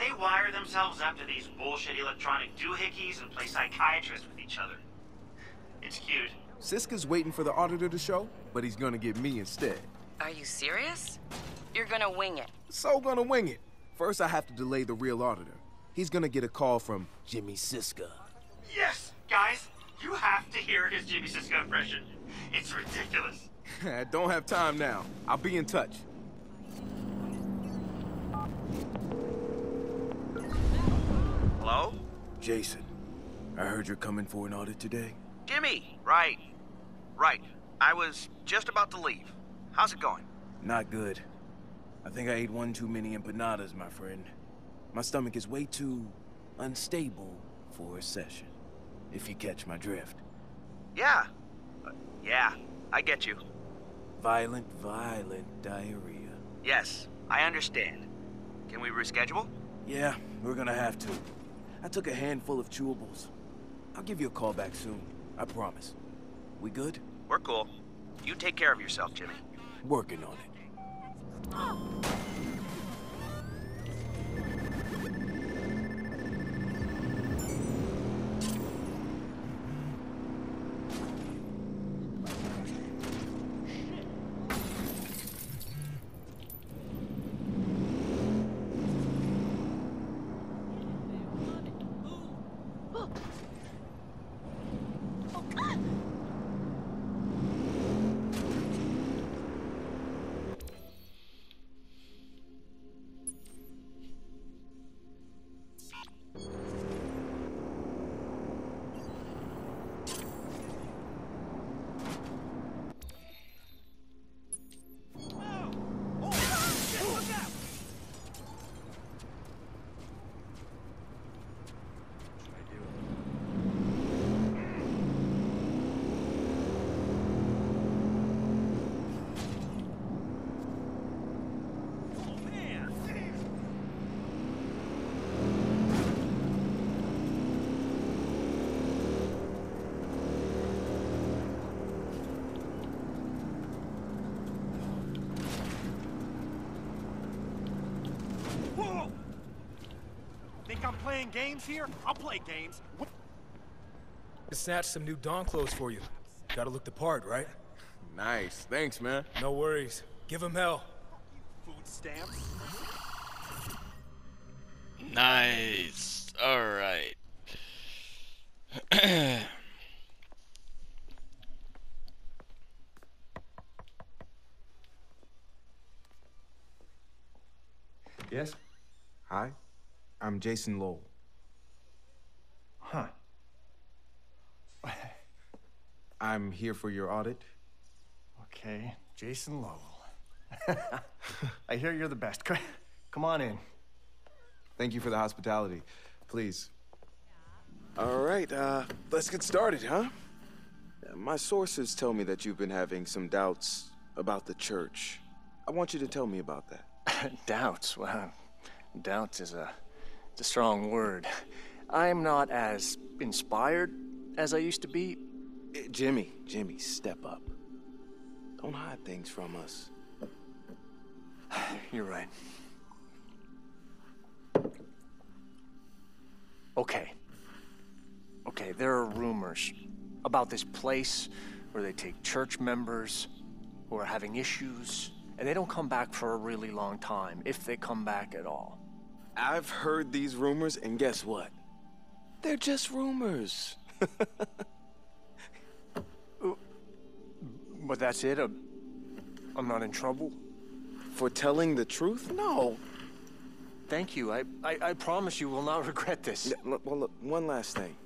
They wire themselves up to these bullshit electronic doohickeys and play psychiatrist with each other. It's cute. Siska's waiting for the auditor to show, but he's gonna get me instead. Are you serious? You're gonna wing it. So gonna wing it. First, I have to delay the real auditor. He's gonna get a call from Jimmy Siska. Yes, guys, you have to hear his Jimmy Siska impression. It's ridiculous. I don't have time now. I'll be in touch. Hello? Jason, I heard you're coming for an audit today. Jimmy! Right. Right. I was just about to leave. How's it going? Not good. I think I ate one too many empanadas, my friend. My stomach is way too unstable for a session, if you catch my drift. Yeah. Uh, yeah, I get you. Violent, violent diarrhea. Yes, I understand. Can we reschedule? Yeah, we're gonna have to. I took a handful of chewables. I'll give you a call back soon. I promise. We good? We're cool. You take care of yourself, Jimmy. Working on it. playing games here? I'll play games. What? Snatch some new Dawn clothes for you. Gotta look the part, right? Nice. Thanks, man. No worries. Give him hell. Food stamps? Nice. All right. Yes? Hi. I'm Jason Lowell. Huh. I'm here for your audit. Okay, Jason Lowell. I hear you're the best. Come on in. Thank you for the hospitality. Please. All right, uh, let's get started, huh? Uh, My sources tell me that you've been having some doubts about the church. I want you to tell me about that. Doubts. Well, doubts is a, it's a strong word. I'm not as inspired as I used to be. Uh, Jimmy, Jimmy, step up. Don't hide things from us. You're right. Okay. Okay, there are rumors about this place where they take church members who are having issues, and they don't come back for a really long time, if they come back at all. I've heard these rumors, and guess what? They're just rumors. But that's it? I'm, I'm not in trouble? For telling the truth? No. Thank you. I, I, I promise you will not regret this. Yeah, look, well, look, one last thing.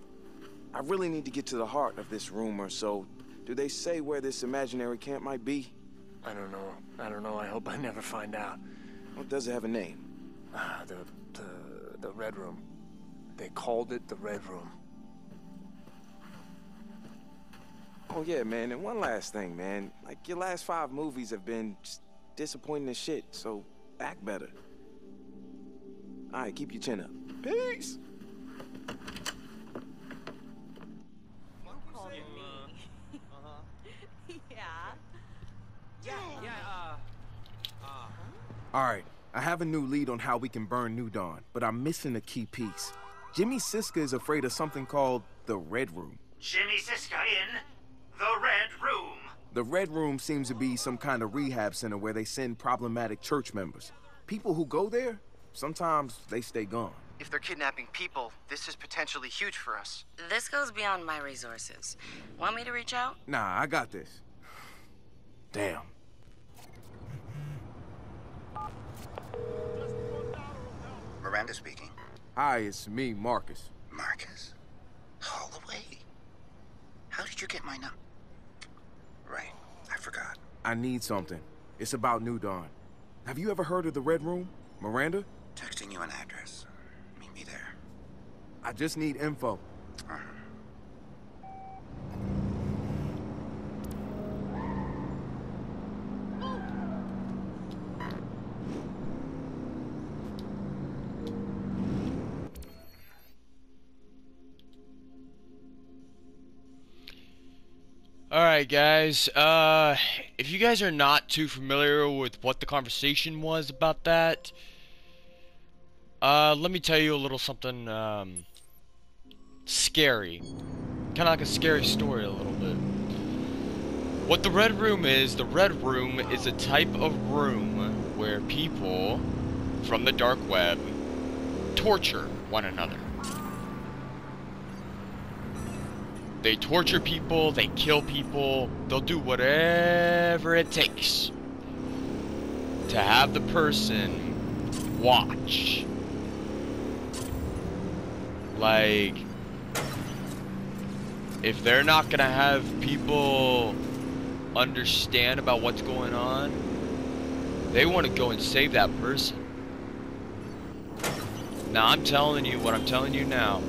I really need to get to the heart of this rumor, so do they say where this imaginary camp might be? I don't know. I don't know. I hope I never find out. Well, does it have a name? Ah, the, the, the Red Room. They called it the Red Room. Oh, yeah, man, and one last thing, man. Like, your last five movies have been just disappointing as shit, so act better. All right, keep your chin up. Peace! Uh, uh-huh. yeah. Yeah, uh, yeah, uh, uh... All right, I have a new lead on how we can burn New Dawn, but I'm missing a key piece. Jimmy Siska is afraid of something called the Red Room. Jimmy Siska in the Red Room. The Red Room seems to be some kind of rehab center where they send problematic church members. People who go there, sometimes they stay gone. If they're kidnapping people, this is potentially huge for us. This goes beyond my resources. Want me to reach out? Nah, I got this. Damn. Miranda speaking. Hi, it's me, Marcus. Marcus? Holloway? How did you get my number? Right, I forgot. I need something. It's about New Dawn. Have you ever heard of the Red Room, Miranda? Texting you an address. Meet me there. I just need info. Uh-huh. Alright guys, uh, if you guys are not too familiar with what the conversation was about that, uh, let me tell you a little something, um, scary. Kind of like a scary story a little bit. What the Red Room is, the Red Room is a type of room where people from the dark web torture one another. They torture people, they kill people, they'll do whatever it takes to have the person watch. Like, if they're not gonna have people understand about what's going on, they want to go and save that person. Now, I'm telling you what I'm telling you now.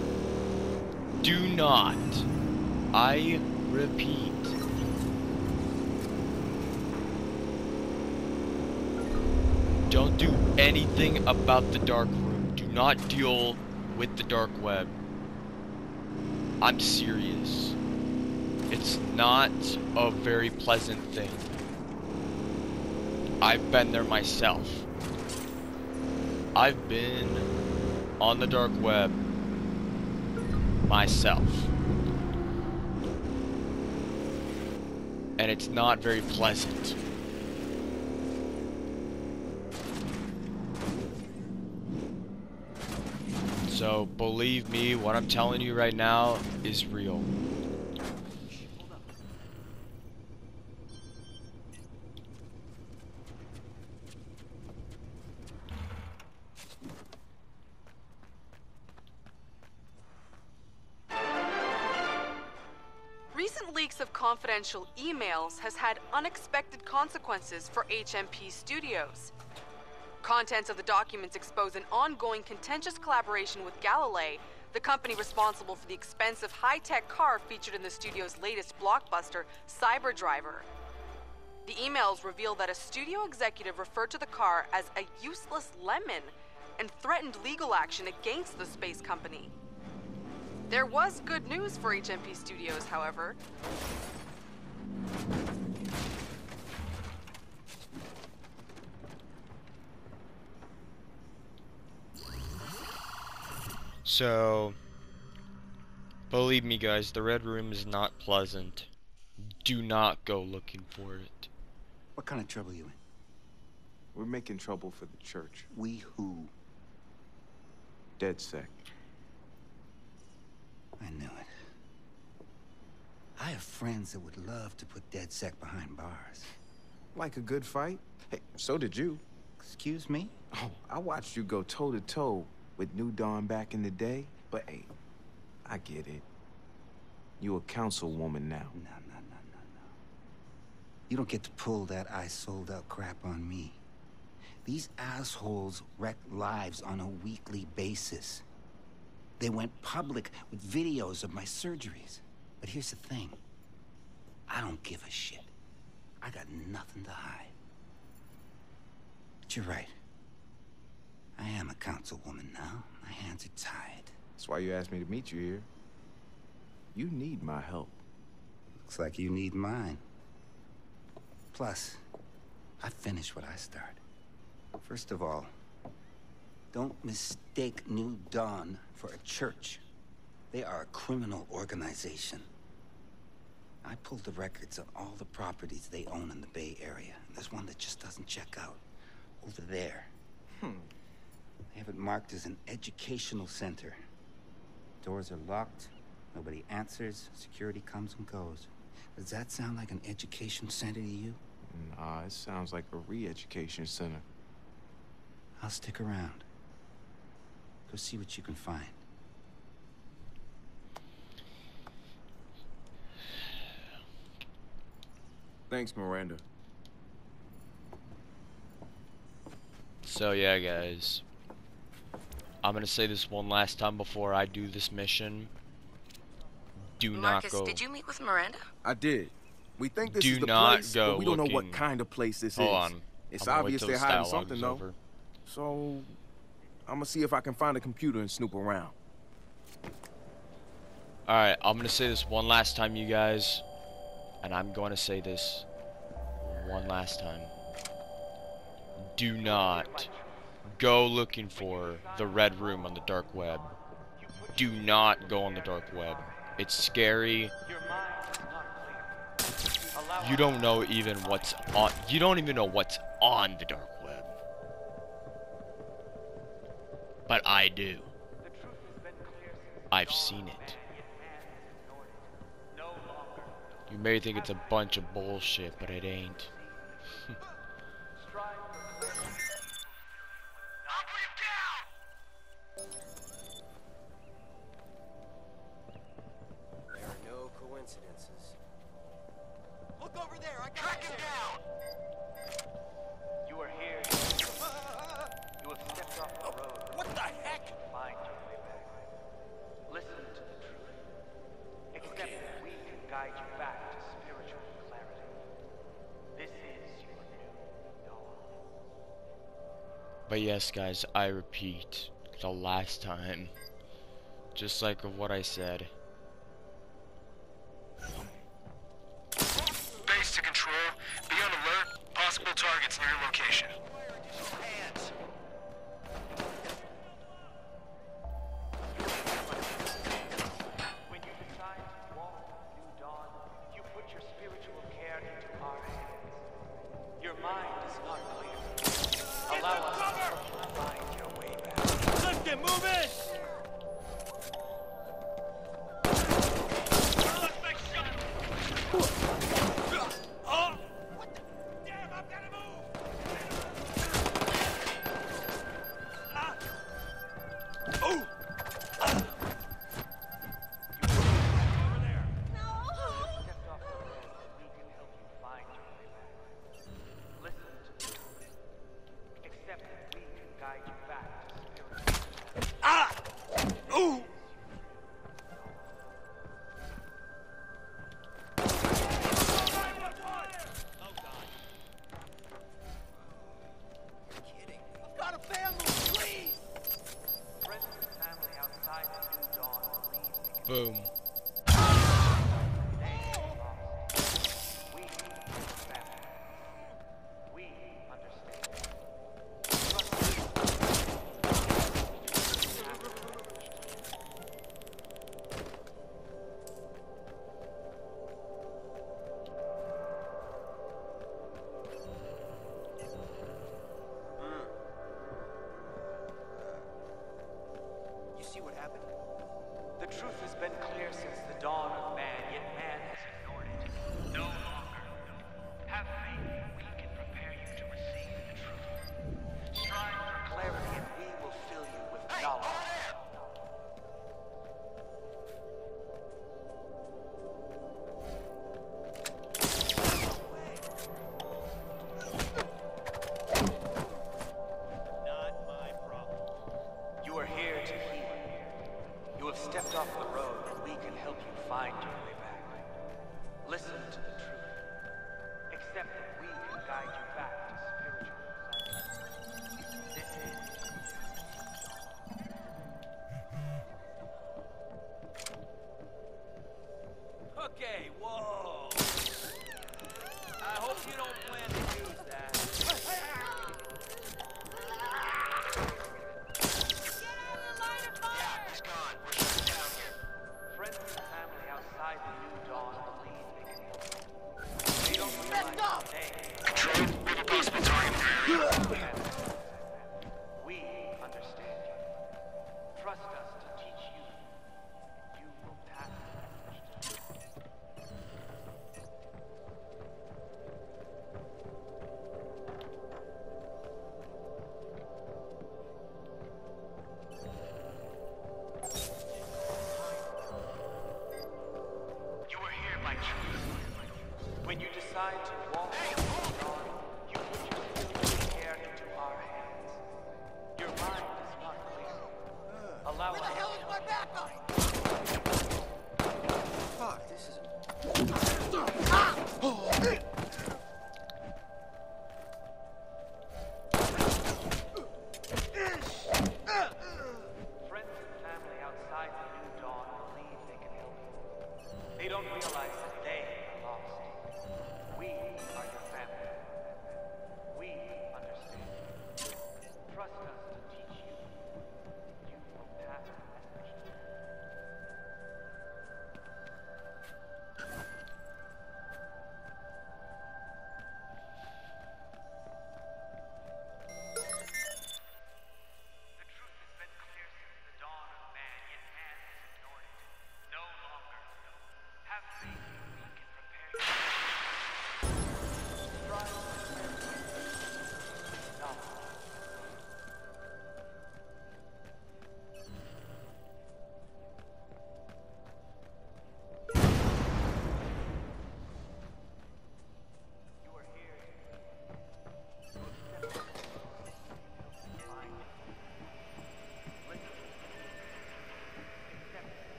Do not I repeat. Don't do anything about the dark room. Do not deal with the dark web. I'm serious. It's not a very pleasant thing. I've been there myself. I've been on the dark web myself. And it's not very pleasant. So believe me, what I'm telling you right now is real. Confidential emails has had unexpected consequences for HMP Studios. Contents of the documents expose an ongoing contentious collaboration with Galilei, the company responsible for the expensive high-tech car featured in the studio's latest blockbuster, Cyberdriver. The emails reveal that a studio executive referred to the car as a useless lemon and threatened legal action against the space company. There was good news for HMP Studios, however. So, believe me guys, the Red Room is not pleasant. Do not go looking for it. What kind of trouble you in? We're making trouble for the church. We who? Dead DedSec. I knew it. I have friends that would love to put DedSec behind bars. Like a good fight? Hey, so did you. Excuse me? Oh, I watched you go toe-to-toe -to -toe with New Dawn back in the day, but hey, I get it. You a councilwoman now. No, no, no, no, no. You don't get to pull that I sold out crap on me. These assholes wreck lives on a weekly basis. They went public with videos of my surgeries. But here's the thing. I don't give a shit. I got nothing to hide. But you're right. I am a councilwoman now. My hands are tied. That's why you asked me to meet you here. You need my help. Looks like you need mine. Plus, I finish what I start. First of all, Don't mistake New Dawn for a church. They are a criminal organization. I pulled the records of all the properties they own in the Bay Area. And there's one that just doesn't check out. Over there. Hmm. They have it marked as an educational center. Doors are locked, nobody answers, security comes and goes. Does that sound like an education center to you? Nah, it sounds like a re-education center. I'll stick around. Go see what you can find. Thanks, Miranda. So yeah, guys. I'm gonna say this one last time before I do this mission. Do Marcus, not go. did you meet with Miranda? I did. We think this Do is the not place, go but we don't know what kind of place this Hold is. on. It's I'm gonna wait obvious they're this hiding something is though. over. So, I'm gonna see if I can find a computer and snoop around. Alright, I'm gonna say this one last time, you guys. And I'm going to say this one last time. Do not go looking for the red room on the dark web. Do not go on the dark web. It's scary. You don't know even what's on. You don't even know what's on the dark web. But I do. I've seen it. You may think it's a bunch of bullshit, but it ain't. yes, guys, I repeat, the last time, just like of what I said.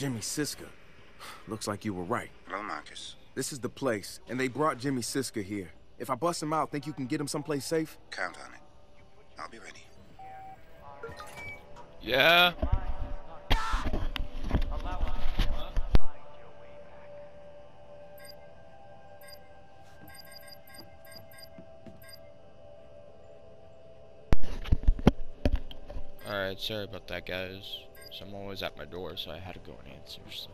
Jimmy Siska. Looks like you were right. Hello, Marcus. This is the place, and they brought Jimmy Siska here. If I bust him out, think you can get him someplace safe? Count on it. I'll be ready. Yeah. Alright, sorry about that, guys. Someone was at my door, so I had to go and answer, so.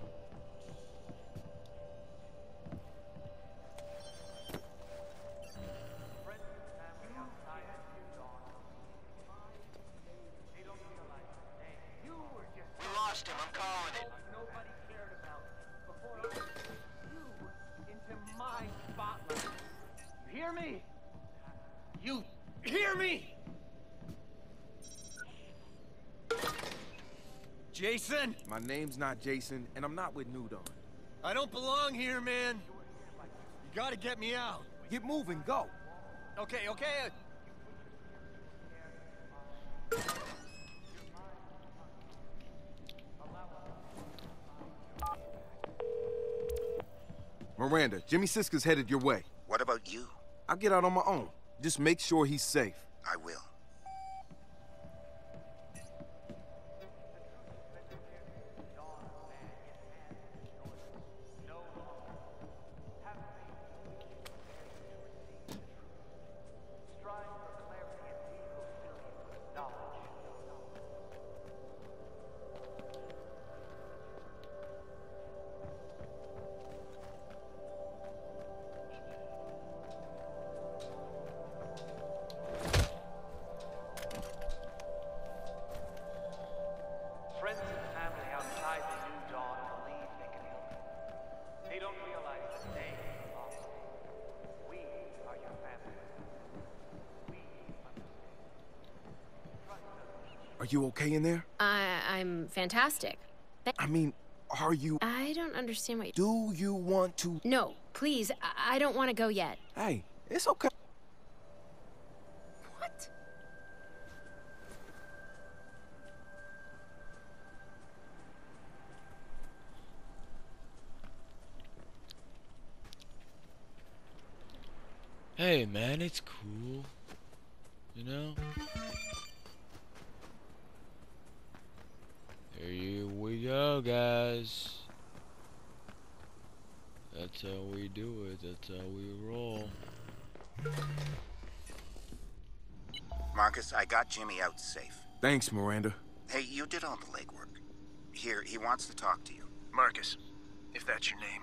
Name's not Jason, and I'm not with New Dawn. I don't belong here, man. You gotta get me out. Get moving, go. Okay, okay. Miranda, Jimmy Siska's headed your way. What about you? I'll get out on my own. Just make sure he's safe. I will. Are you okay in there? I, I'm fantastic. I mean, are you. I don't understand what you. Do you want to. No, please. I, I don't want to go yet. Hey, it's okay. Jimmy out safe. Thanks, Miranda. Hey, you did all the legwork. Here, he wants to talk to you. Marcus, if that's your name.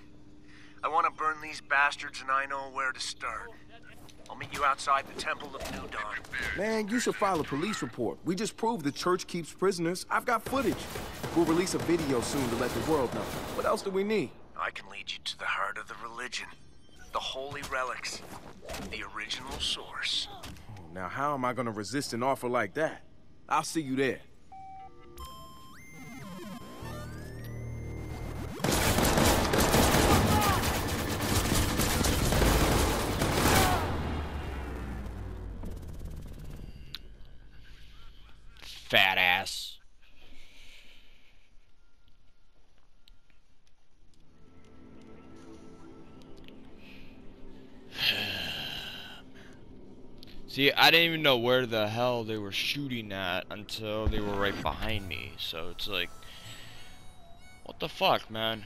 I want to burn these bastards and I know where to start. I'll meet you outside the Temple of New Dawn. Man, you should file a police report. We just proved the church keeps prisoners. I've got footage. We'll release a video soon to let the world know. What else do we need? I can lead you to the heart of the religion. The holy relics. The original source. Now, how am I gonna resist an offer like that? I'll see you there. See, I didn't even know where the hell they were shooting at until they were right behind me. So it's like, what the fuck, man?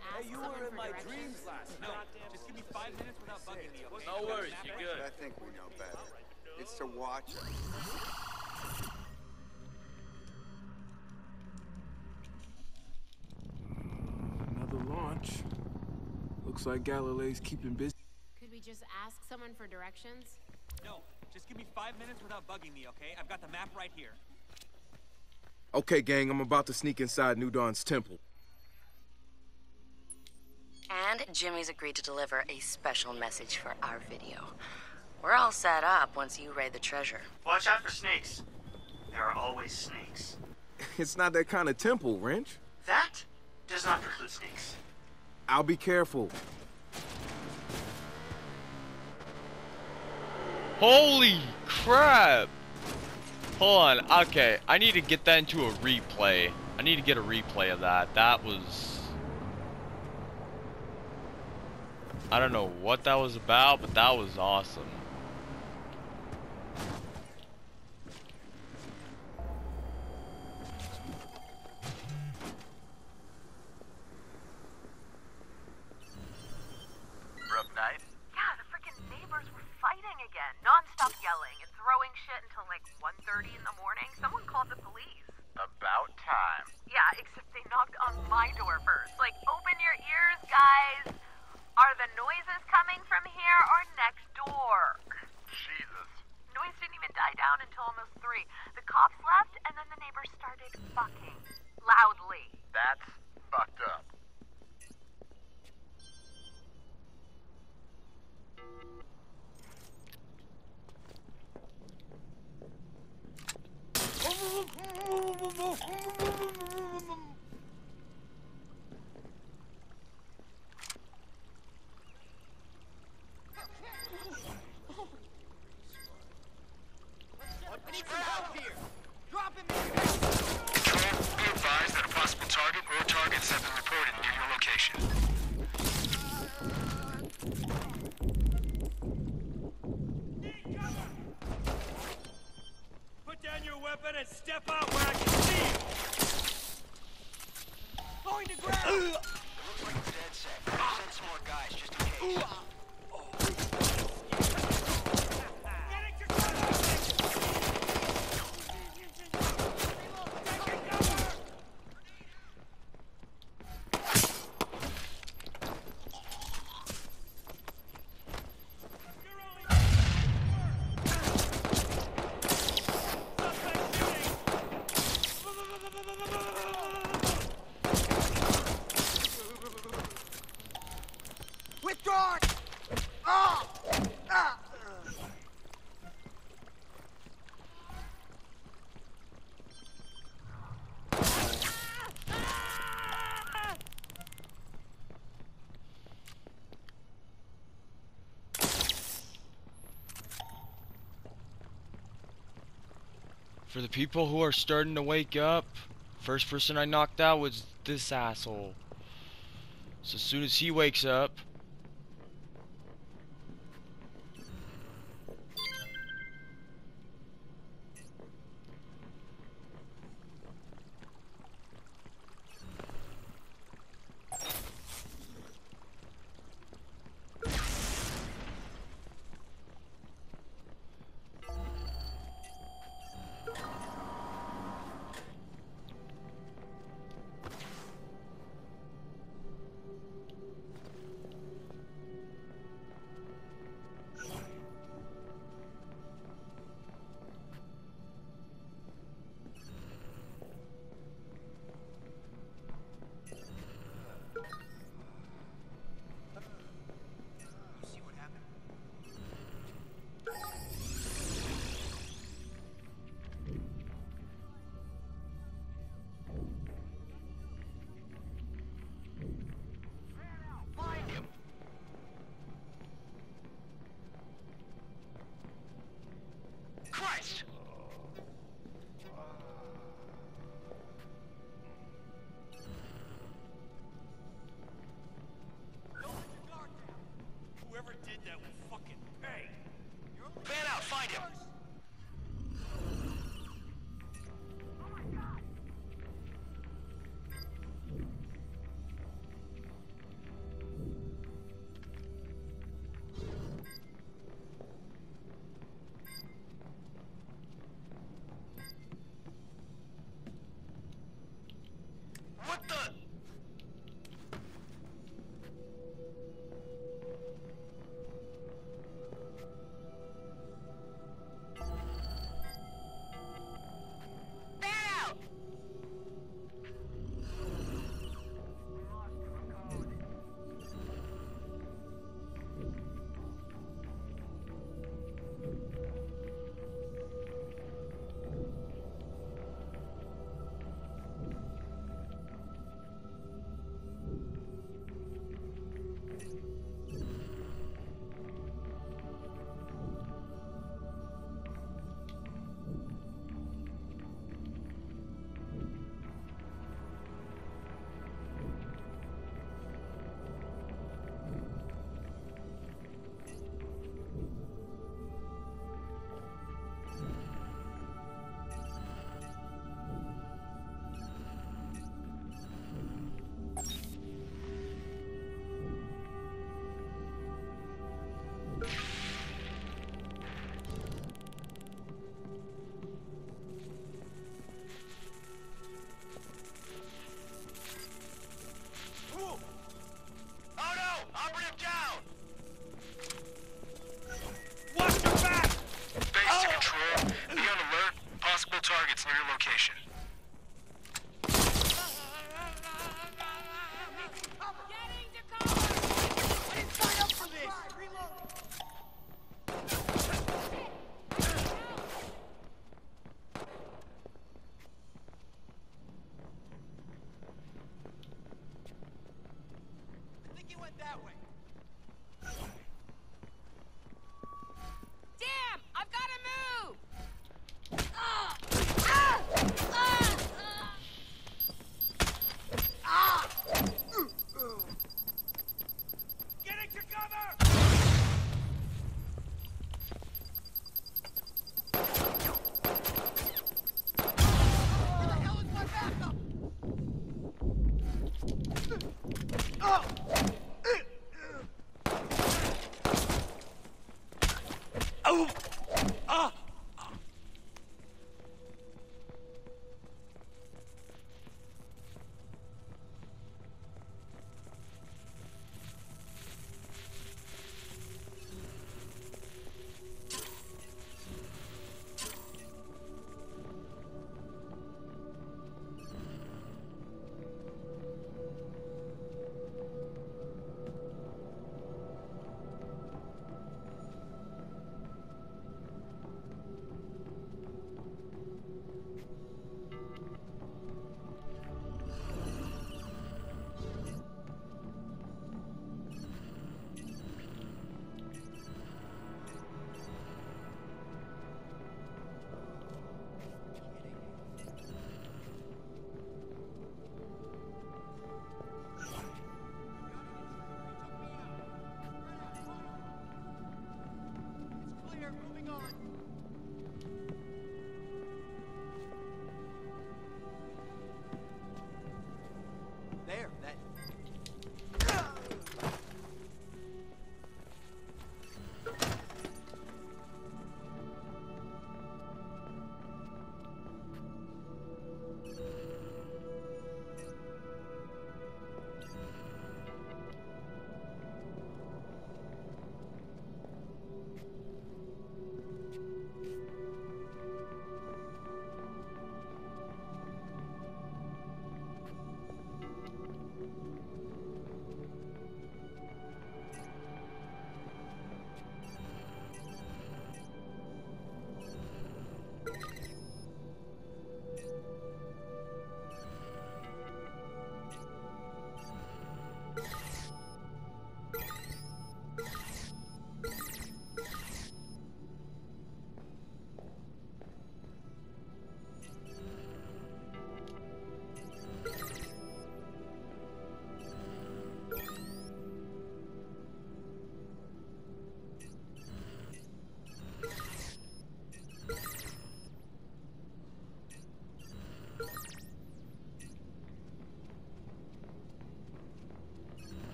Ask you someone were in for my directions? dreams last night. No, just give me five minutes without bugging me, okay? No worries, you're good. I think we know better. It's to watch us. Another launch. Looks like Galilei's keeping busy. Could we just ask someone for directions? No, just give me five minutes without bugging me, okay? I've got the map right here. Okay, gang, I'm about to sneak inside New Dawn's temple. And Jimmy's agreed to deliver a special message for our video. We're all set up once you raid the treasure. Watch out for snakes. There are always snakes. It's not that kind of temple, Wrench. That does not preclude snakes. I'll be careful. Holy crap! Hold on, okay, I need to get that into a replay. I need to get a replay of that. That was... I don't know what that was about, but that was awesome. Rough night? Yeah, the freaking neighbors were fighting again. Non-stop yelling and throwing shit until like 1.30 in the morning. Someone called the police. About time. Yeah, except they knocked on my door first. Like, open your ears, guys. Are the noises coming from here or next door? Jesus. Noise didn't even die down until almost three. The cops left, and then the neighbors started fucking loudly. That's fucked up. I need some help here. Drop him Control, be advised that a possible target or targets have been reported near your location. Put down your weapon and step out where I can see you. Going to ground. It looks like it's DedSec. Send some more guys just in case. Withdraw! Ah! Ah! For the people who are starting to wake up, first person I knocked out was this asshole. So as soon as he wakes up, that will fucking pay. Man out, find him! What the?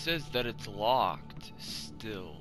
Says that it's locked still.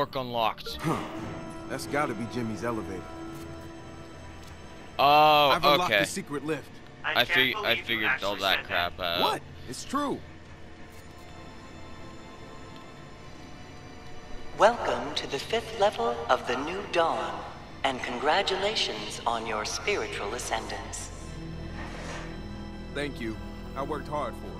Network unlocked. Huh. That's gotta be Jimmy's elevator. Oh, I've unlocked okay. the secret lift. I, fig I figured all that crap out. What? It's true. Welcome to the fifth level of the New Dawn, and congratulations on your spiritual ascendance. Thank you. I worked hard for it.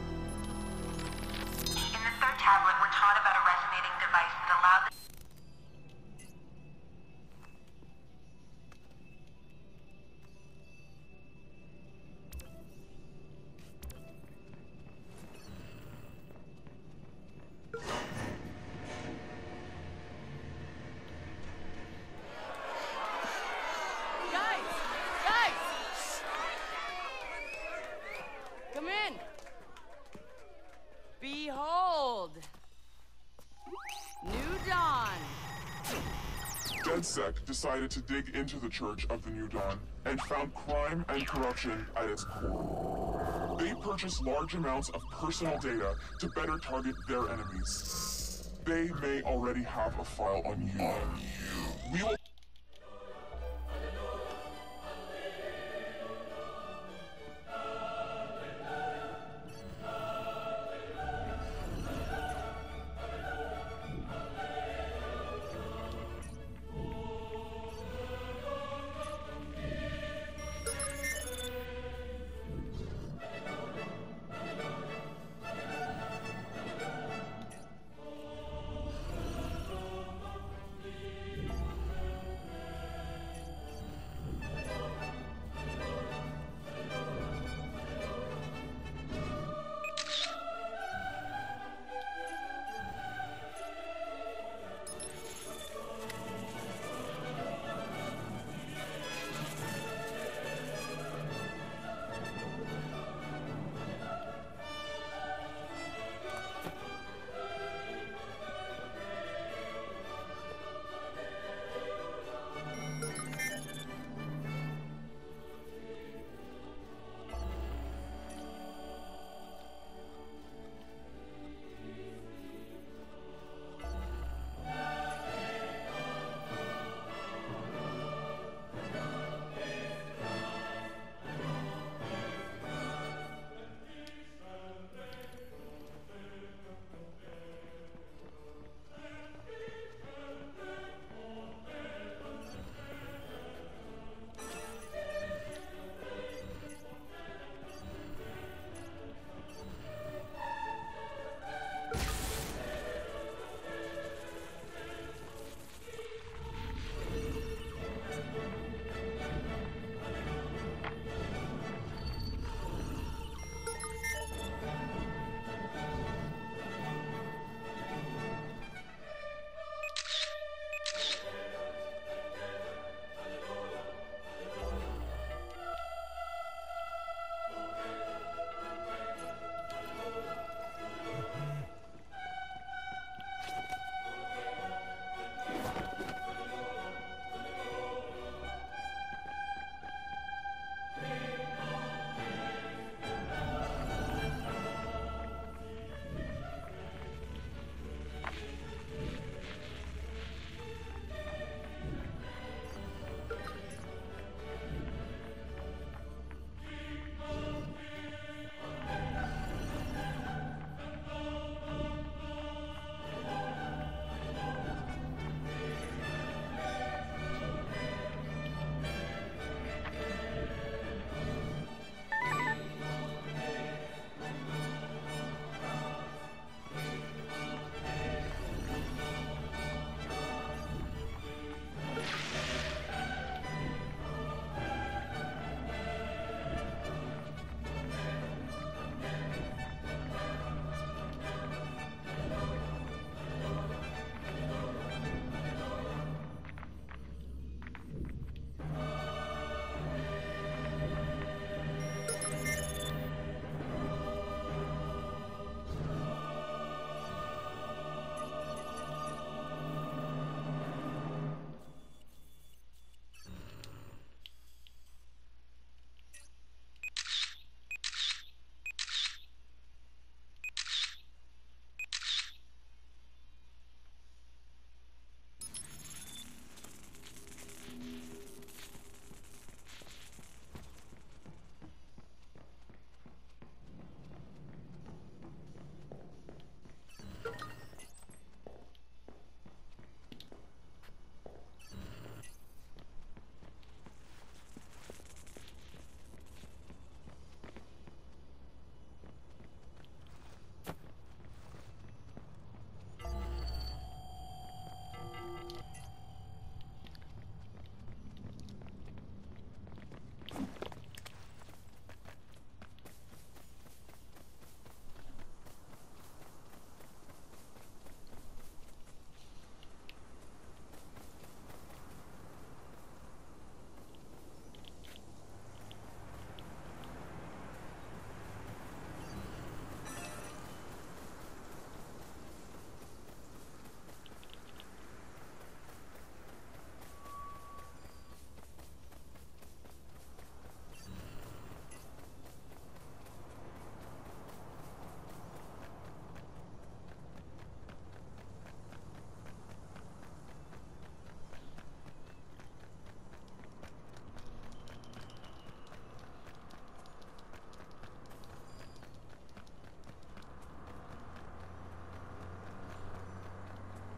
Decided to dig into the Church of the New Dawn and found crime and corruption at its core. They purchased large amounts of personal data to better target their enemies. They may already have a file on you. We will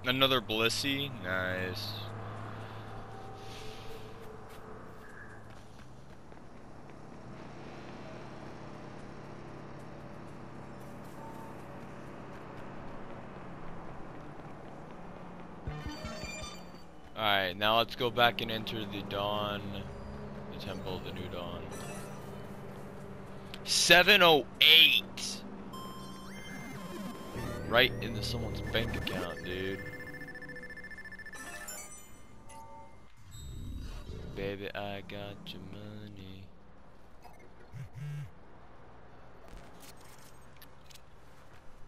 Another Blissey? Nice. Alright, now let's go back and enter the Dawn, the Temple of the New Dawn. 708! Right into someone's bank account, dude. Baby, I got your money.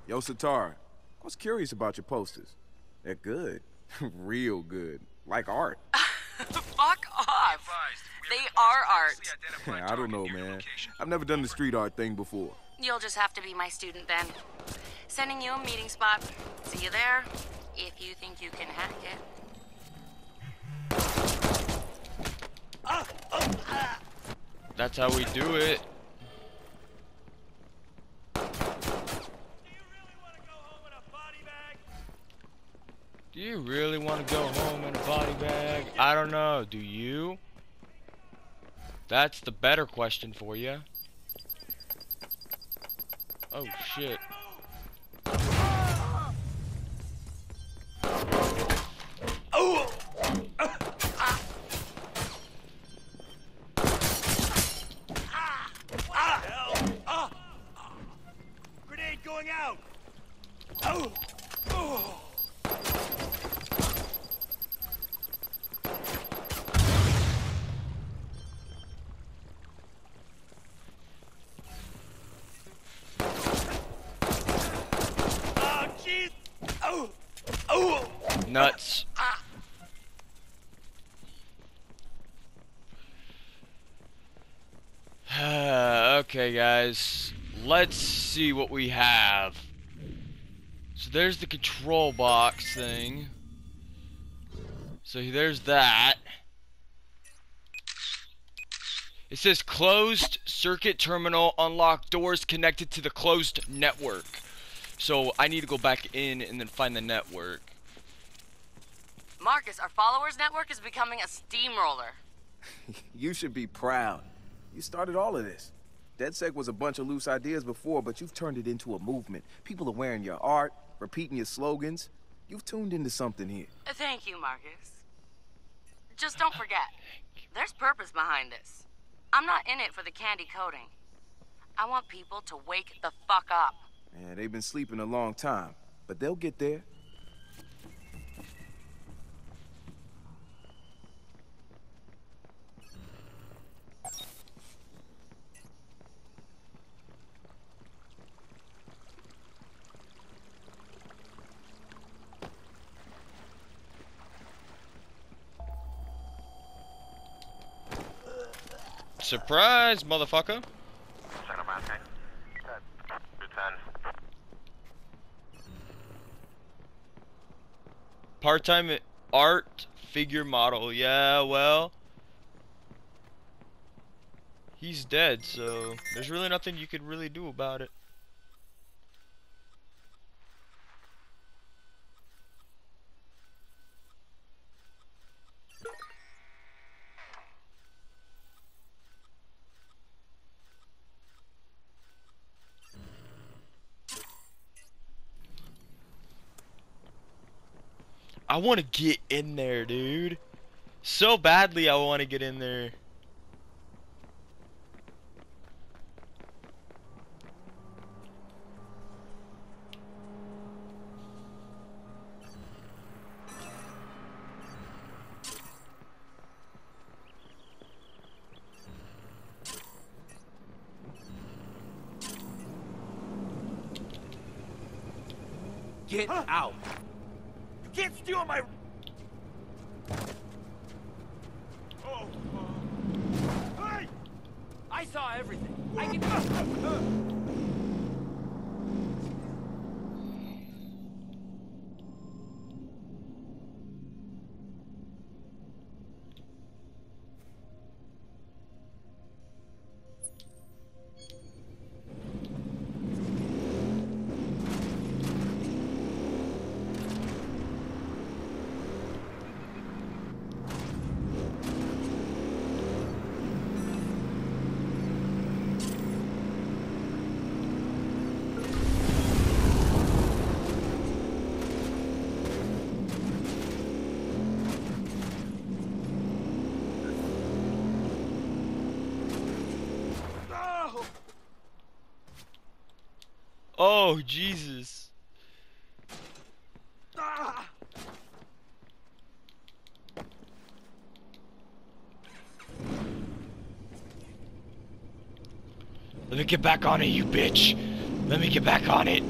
Yo, Sitara, I was curious about your posters. They're good. Real good. Like art. Fuck off. They are art. I don't know, man. I've never done the street art thing before. You'll just have to be my student then. Sending you a meeting spot. See you there. If you think you can hack it. That's how we do it. Do you really want to go home in a body bag? I don't know. Do you? That's the better question for you. Oh shit. Oh! Grenade going out! Oh! Oh! Oh, jeez! Oh! Oh! Nuts. Okay, guys. Let's see what we have. So there's the control box thing. So there's that. It says closed circuit terminal unlock doors connected to the closed network. So I need to go back in and then find the network. Marcus, our followers network is becoming a steamroller. You should be proud. You started all of this. DedSec was a bunch of loose ideas before, but you've turned it into a movement. People are wearing your art, repeating your slogans. You've tuned into something here. Thank you, Marcus. Just don't forget, there's purpose behind this. I'm not in it for the candy coating. I want people to wake the fuck up. Yeah, they've been sleeping a long time, but they'll get there. Surprise, motherfucker. Center Moscow. Good ten. Part-time art figure model. Yeah, well. He's dead, so there's really nothing you could really do about it. I want to get in there, dude. So badly I want to get in there. Oh, Jesus. Ah! Let me get back on it, you bitch. Let me get back on it.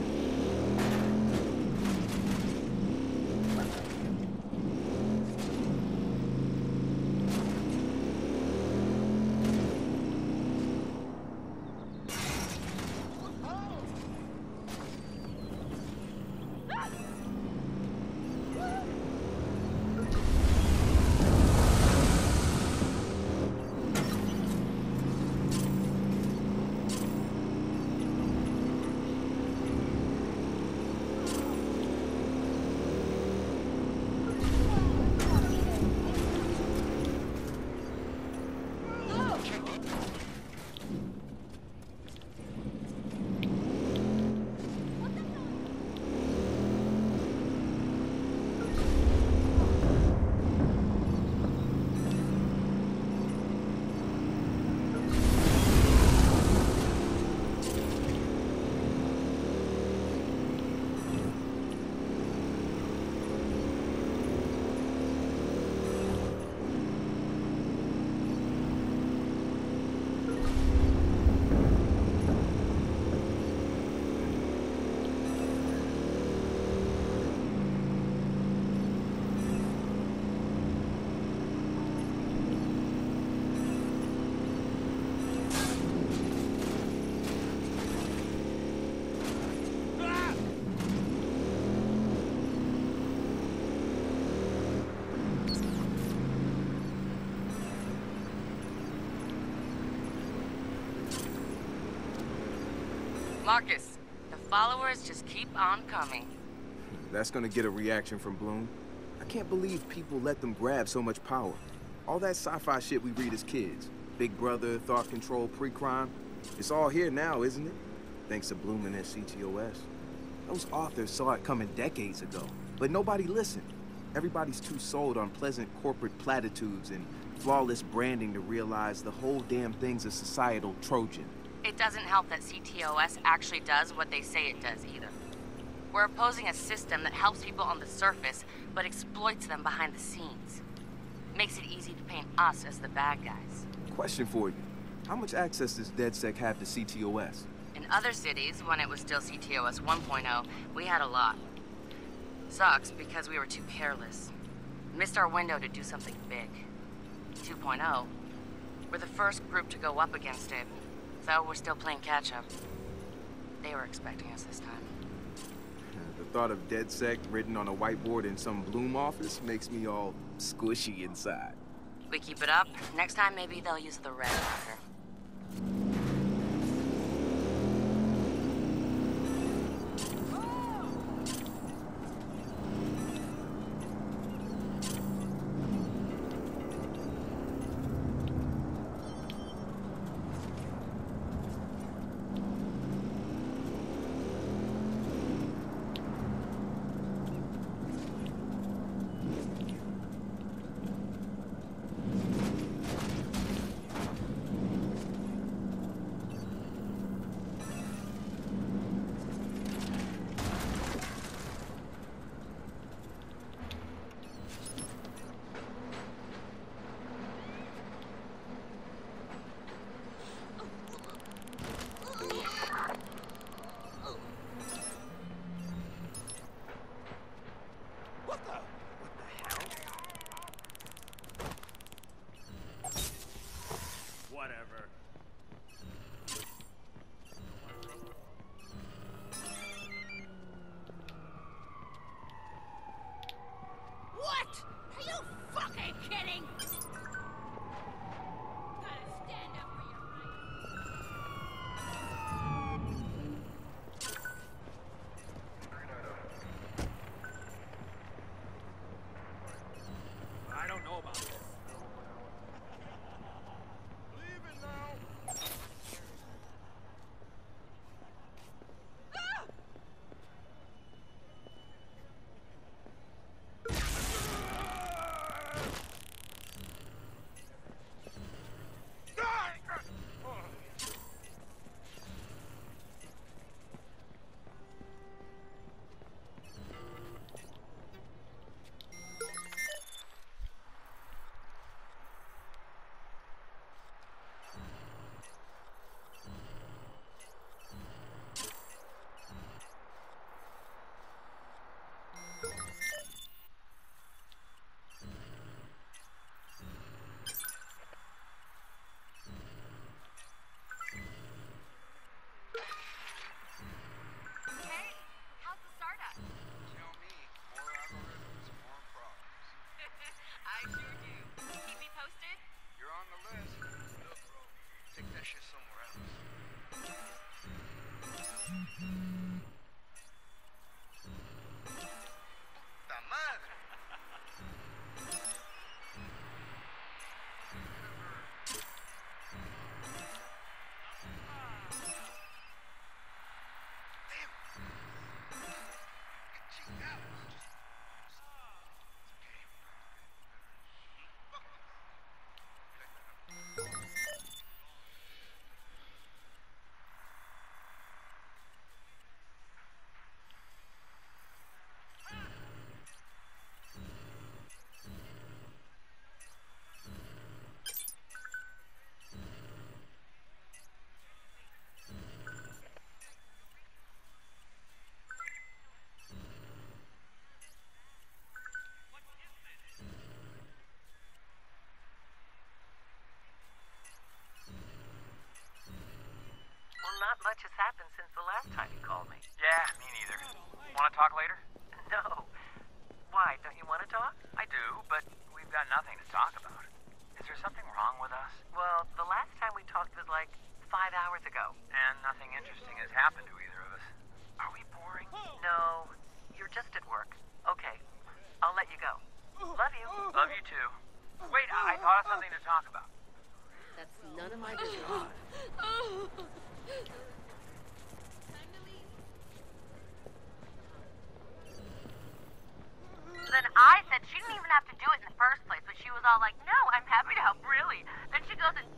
Marcus, the followers just keep on coming. That's gonna get a reaction from Bloom. I can't believe people let them grab so much power. All that sci-fi shit we read as kids. Big Brother, thought control, pre-crime. It's all here now, isn't it? Thanks to Bloom and CTOS. Those authors saw it coming decades ago, but nobody listened. Everybody's too sold on pleasant corporate platitudes and flawless branding to realize the whole damn thing's a societal Trojan. It doesn't help that CTOS actually does what they say it does either. We're opposing a system that helps people on the surface, but exploits them behind the scenes. Makes it easy to paint us as the bad guys. Question for you. How much access does DedSec have to CTOS? In other cities, when it was still CTOS 1.0, we had a lot. Sucks because we were too careless. Missed our window to do something big. 2.0, we're the first group to go up against it, so we're still playing catch up. They were expecting us this time. The thought of DedSec written on a whiteboard in some Bloom office makes me all squishy inside. We keep it up, next time maybe they'll use the red marker. Talk later? No. Why, don't you want to talk? I do, but we've got nothing to talk about. Is there something wrong with us? Well, the last time we talked was like five hours ago. And nothing interesting has happened to either of us. Are we boring? No, you're just at work. Okay, I'll let you go. Love you. Love you too. Wait, I, I thought of something to talk about. That's none of my business. Then I said she didn't even have to do it in the first place, but she was all like, no, I'm happy to help, really. Then she goes and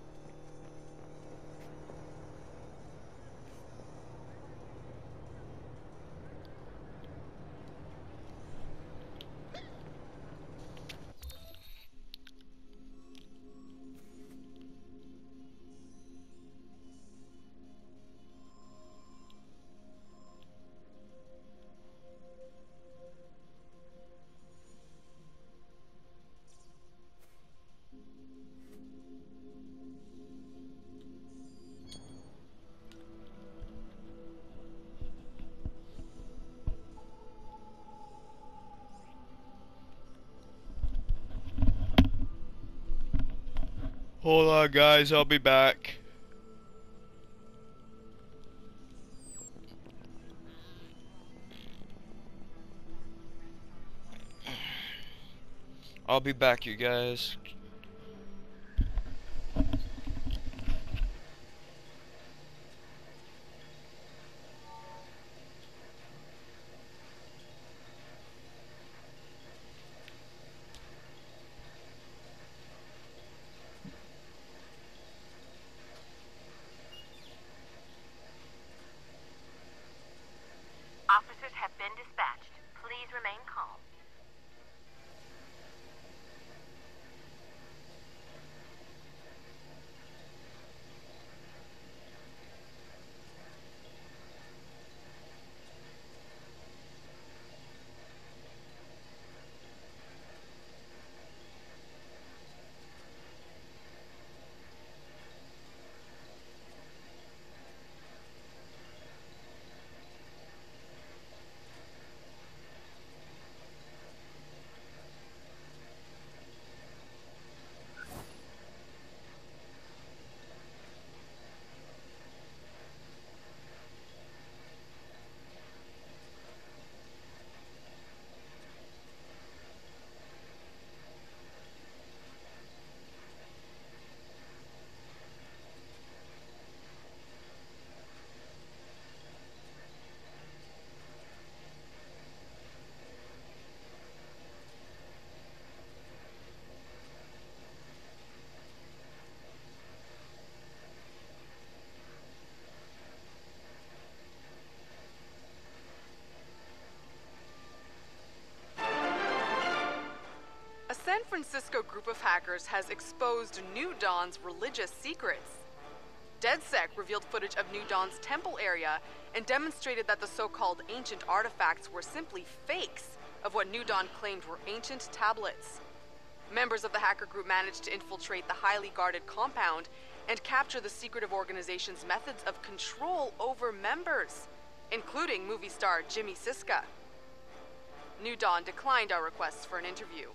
Guys. I'll be back. I'll be back, you guys. officers have been dispatched. Please remain calm. A San Francisco has exposed New Dawn's religious secrets. DedSec revealed footage of New Dawn's temple area and demonstrated that the so called ancient artifacts were simply fakes of what New Dawn claimed were ancient tablets. Members of the hacker group managed to infiltrate the highly guarded compound and capture the secretive organization's methods of control over members, including movie star Jimmy Siska. New Dawn declined our requests for an interview.